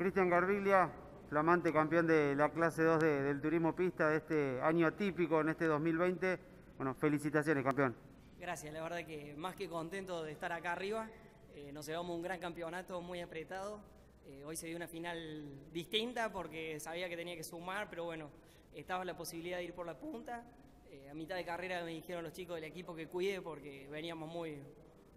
Cristian Garbiglia, flamante campeón de la clase 2 del turismo pista de este año atípico en este 2020. Bueno, felicitaciones, campeón. Gracias, la verdad que más que contento de estar acá arriba. Eh, nos llevamos un gran campeonato muy apretado. Eh, hoy se dio una final distinta porque sabía que tenía que sumar, pero bueno, estaba la posibilidad de ir por la punta. Eh, a mitad de carrera me dijeron los chicos del equipo que cuide porque veníamos muy,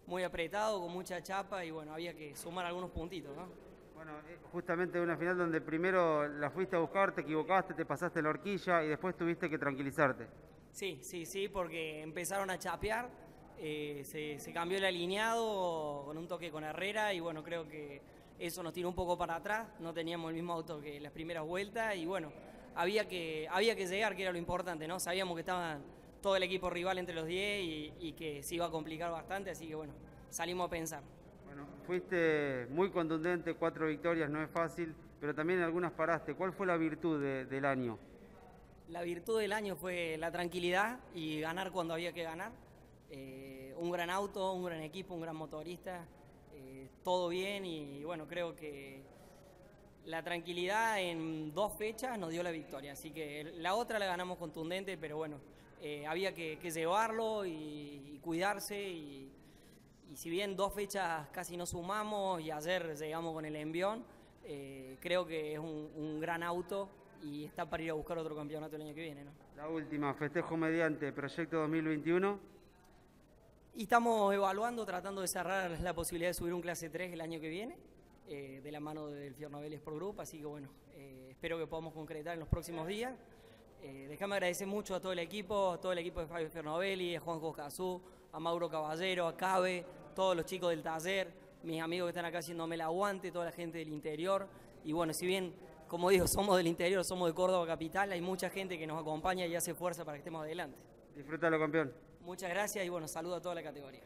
muy apretados, con mucha chapa y bueno, había que sumar algunos puntitos, ¿no? Bueno, eh, justamente una final donde primero la fuiste a buscar, te equivocaste, te pasaste la horquilla y después tuviste que tranquilizarte. Sí, sí, sí, porque empezaron a chapear, eh, se, cambió el alineado con un toque con Herrera y bueno, creo que eso nos tiró un poco para atrás, no teníamos el mismo auto que las primeras vueltas y bueno, había que, había que llegar, que era lo importante, ¿no? Sabíamos que estaban todo el equipo rival entre los 10 y, y que se iba a complicar bastante, así que bueno, salimos a pensar. Fuiste muy contundente, cuatro victorias, no es fácil, pero también algunas paraste. ¿Cuál fue la virtud del año? La virtud del año fue la tranquilidad y ganar cuando había que ganar. Eh, un gran auto, un gran equipo, un gran motorista, eh, todo bien y bueno, creo que la tranquilidad en dos fechas nos dio la victoria. Así que la otra la ganamos contundente, pero bueno, eh, había que, llevarlo y cuidarse y y si bien dos fechas casi no sumamos y ayer llegamos con el envión, eh, creo que es un, gran auto y está para ir a buscar otro campeonato el año que viene. ¿no? La última, festejo mediante Proyecto 2021. Y estamos evaluando, tratando de cerrar la posibilidad de subir un clase 3 el año que viene, eh, de la mano del Fiernovel Sport Group, así que bueno, eh, espero que podamos concretar en los próximos días. Déjame agradecer mucho a todo el equipo, a todo el equipo de Fabio Fernovelli, a Juan Coscazú, a Mauro Caballero, a Cabe, todos los chicos del taller, mis amigos que están acá haciéndome el aguante, toda la gente del interior. Y bueno, si bien, como digo, somos del interior, somos de Córdoba Capital, hay mucha gente que nos acompaña y hace fuerza para que estemos adelante. Disfrútalo, campeón. Muchas gracias y bueno, saludo a toda la categoría.